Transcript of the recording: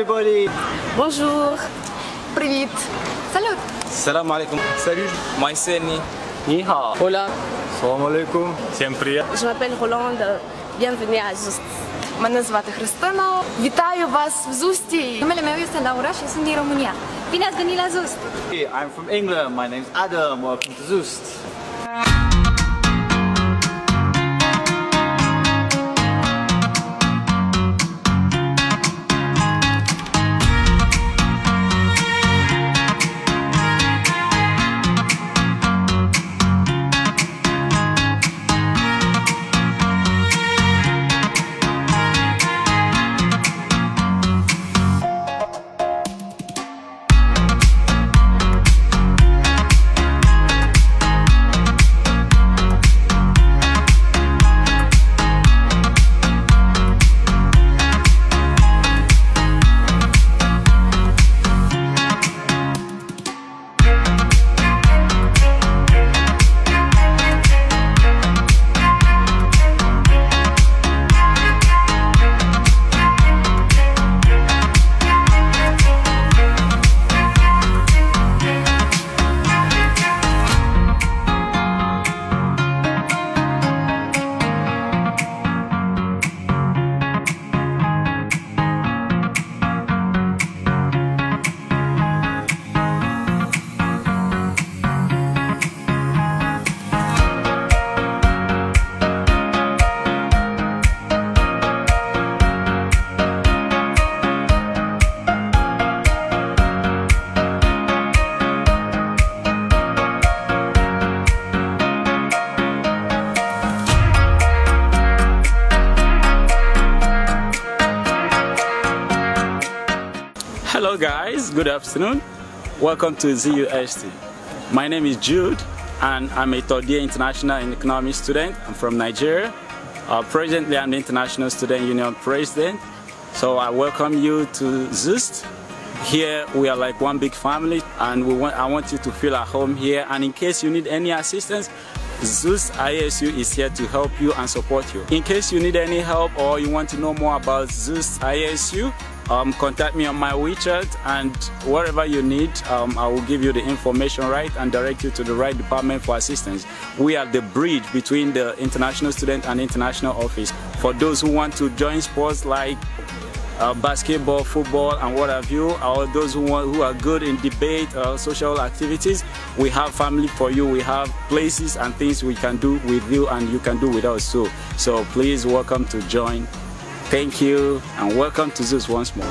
everybody. Bonjour. Привет. Salut. Salam алейкум. Salut. Майсени. Ni hao. Hola. Salam алейкум. Всем привет. Je m'appelle Rolande. Bienvenue à Zust. Мене звати Христина. Вітаю вас в Зусті. Numele meu este Laura și sunt din România. Bine ați venit la Zust. I'm from England. My name is Adam. Welcome to Zust. Hello guys, good afternoon. Welcome to ZUST. My name is Jude and I'm a third year international and economics student. I'm from Nigeria. Uh, presently I'm the International Student Union President. So I welcome you to ZUST. Here we are like one big family and we want, I want you to feel at home here and in case you need any assistance, ZUS ISU is here to help you and support you. In case you need any help or you want to know more about ZUS ISU, um, contact me on my WeChat and whatever you need, um, I will give you the information right and direct you to the right department for assistance. We are the bridge between the international student and international office. For those who want to join sports like uh, basketball, football, and what have you, or those who, want, who are good in debate or social activities, we have family for you. We have places and things we can do with you and you can do with us too. So please welcome to join. Thank you and welcome to ZUST once more.